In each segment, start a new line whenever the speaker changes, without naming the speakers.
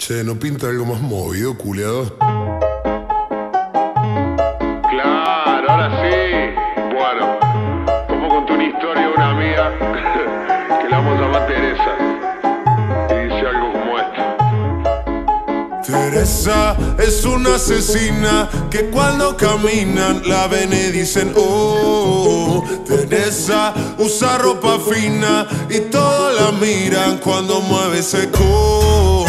Che, ¿no pinta algo más movido, culiado?
Claro, ahora sí. Bueno, vamos a contar una historia de una amiga que la vamos a llamar Teresa. Y dice algo como esto.
Teresa es una asesina que cuando caminan la ven y dicen oh. Teresa usa ropa fina y todos la miran cuando mueve ese co.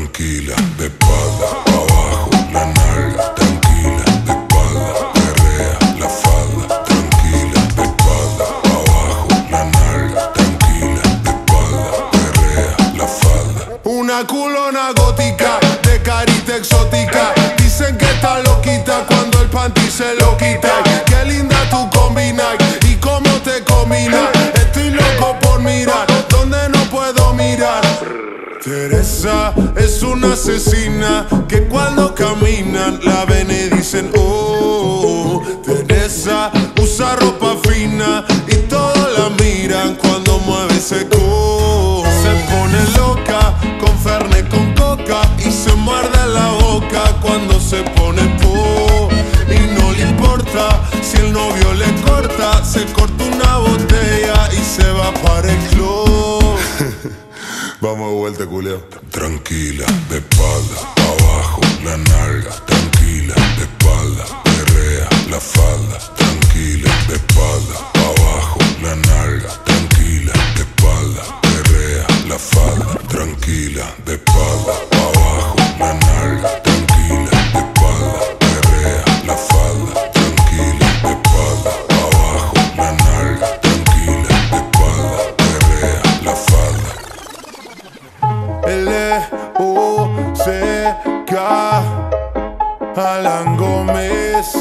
Tranquila, de espalda abajo, la nalga, tranquila, de espalda, perrea la falda, tranquila, de espalda abajo, la nalga, tranquila, de espalda, perrea la falda. Una culona gótica, de carita exótica, dicen que está loquita cuando el panty se lo quita. Qué linda tú combinas es una asesina que cuando caminan la ven y dicen Tranquila, de espalda, abajo, la nalga. Tranquila, de espalda, L-U-C-K Alan Gómez